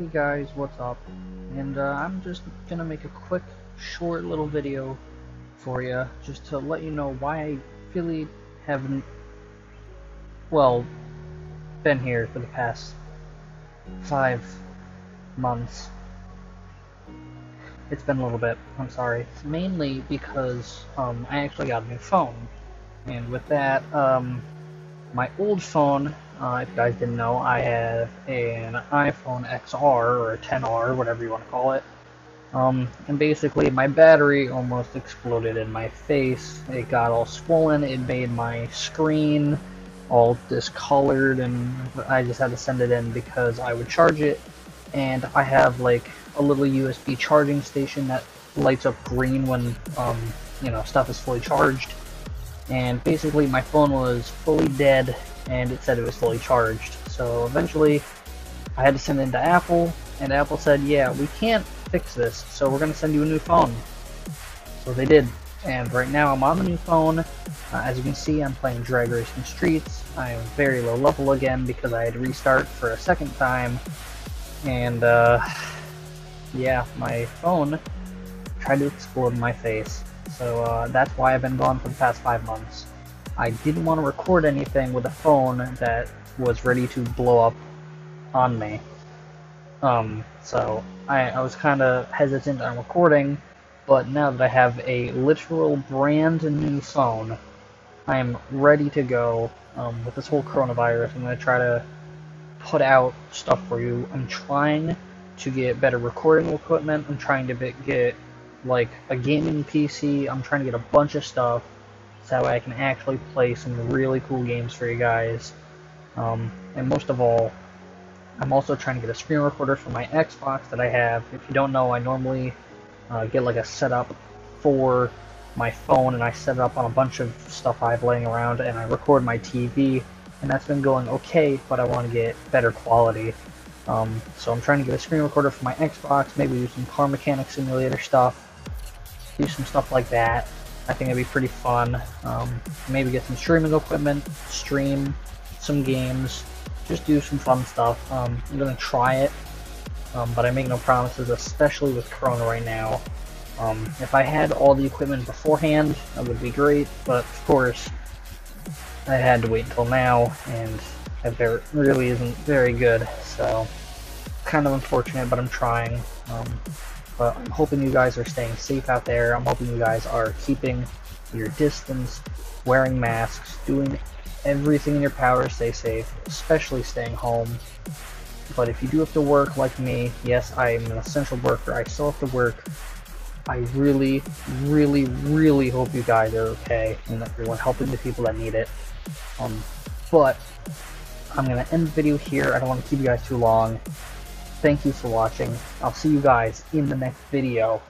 Hey guys, what's up? And uh, I'm just gonna make a quick, short little video for you, just to let you know why I really haven't, well, been here for the past five months. It's been a little bit, I'm sorry. Mainly because um, I actually got a new phone. And with that, um, my old phone, uh, if you guys didn't know, I have an iPhone XR or a 10R, whatever you want to call it. Um, and basically, my battery almost exploded in my face. It got all swollen. It made my screen all discolored, and I just had to send it in because I would charge it. And I have like a little USB charging station that lights up green when um, you know stuff is fully charged and basically my phone was fully dead and it said it was fully charged. So eventually I had to send it into Apple and Apple said, yeah, we can't fix this, so we're going to send you a new phone. So they did. And right now I'm on the new phone. Uh, as you can see, I'm playing Drag Racing Streets. I am very low level again because I had to restart for a second time. And, uh, yeah, my phone tried to explode in my face. So uh, that's why I've been gone for the past five months. I didn't want to record anything with a phone that was ready to blow up on me. Um, so I, I was kind of hesitant on recording, but now that I have a literal brand new phone, I am ready to go um, with this whole coronavirus. I'm going to try to put out stuff for you. I'm trying to get better recording equipment. I'm trying to get like a gaming PC. I'm trying to get a bunch of stuff so that way I can actually play some really cool games for you guys. Um, and most of all, I'm also trying to get a screen recorder for my Xbox that I have. If you don't know, I normally uh, get like a setup for my phone and I set it up on a bunch of stuff I have laying around and I record my TV and that's been going okay, but I want to get better quality. Um, so I'm trying to get a screen recorder for my Xbox, maybe do some car mechanic simulator stuff, do some stuff like that. I think it'd be pretty fun. Um, maybe get some streaming equipment, stream some games, just do some fun stuff. Um, I'm gonna try it, um, but I make no promises, especially with Corona right now. Um, if I had all the equipment beforehand, that would be great, but of course, I had to wait until now, and it really isn't very good, so kind of unfortunate, but I'm trying. But I'm hoping you guys are staying safe out there. I'm hoping you guys are keeping your distance, wearing masks, doing everything in your power to stay safe, especially staying home. But if you do have to work like me, yes, I am an essential worker. I still have to work. I really, really, really hope you guys are okay and you're helping the people that need it. Um, but I'm going to end the video here. I don't want to keep you guys too long. Thank you for watching. I'll see you guys in the next video.